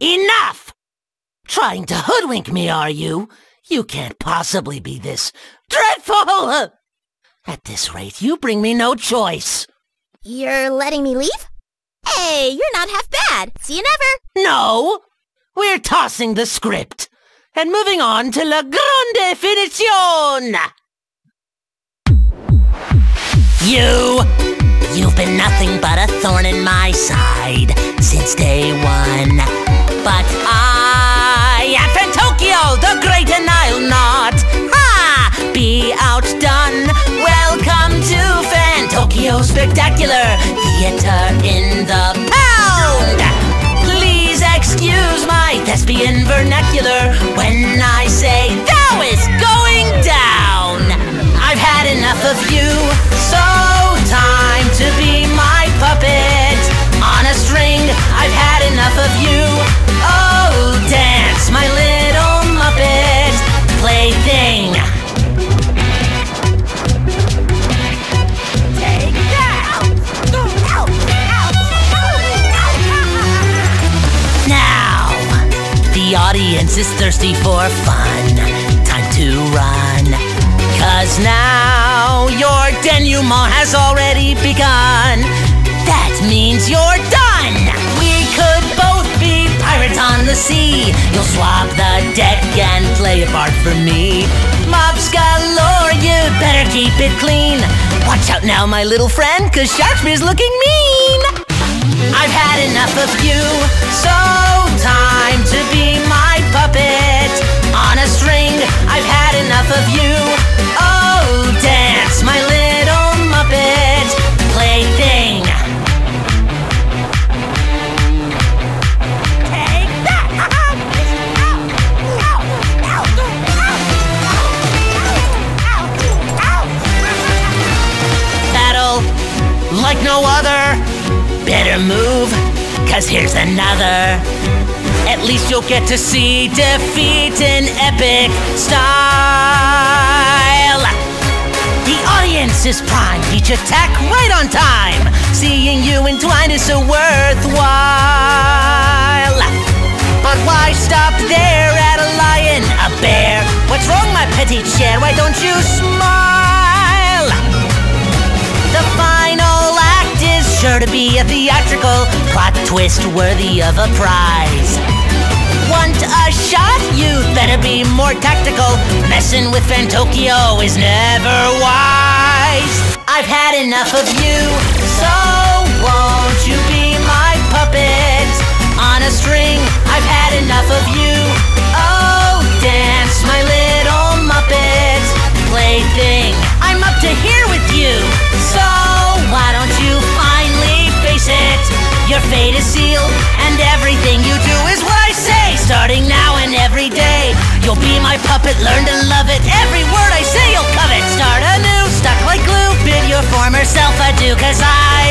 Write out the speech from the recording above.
Enough! Trying to hoodwink me, are you? You can't possibly be this dreadful! At this rate, you bring me no choice. You're letting me leave? Hey, you're not half bad. See you never. No! We're tossing the script and moving on to la grande finition! You! You've been nothing but a thorn in my side since day one. But I am Phantokio, the great and I'll not ha, be outdone. Welcome to Phantokio Spectacular Theater in the Pound. Please excuse my thespian vernacular when I say thou is going down. I've had enough of you, so the audience is thirsty for fun. Time to run. Cause now your denouement has already begun. That means you're done. We could both be pirates on the sea. You'll swap the deck and play a part for me. Mobs galore, you better keep it clean. Watch out now, my little friend, cause Sharkspeare's looking mean. I've had enough of you, so no other. Better move, cause here's another. At least you'll get to see defeat in epic style. The audience is primed, each attack right on time. Seeing you entwined is so worthwhile. But why stop there at a lion, a bear? What's wrong, my petite chair? Why don't you smile? The sure to be a theatrical plot twist worthy of a prize. Want a shot? You better be more tactical. Messing with Phantokio is never wise. I've had enough of you, so won't you be my puppet? On a string, I've had enough of you. Oh, dance, my little muppet plaything. I'm fate is sealed, and everything you do is what I say. Starting now and every day, you'll be my puppet. Learn to love it. Every word I say, you'll covet. Start anew, stuck like glue. Bid your former self adieu, cause had.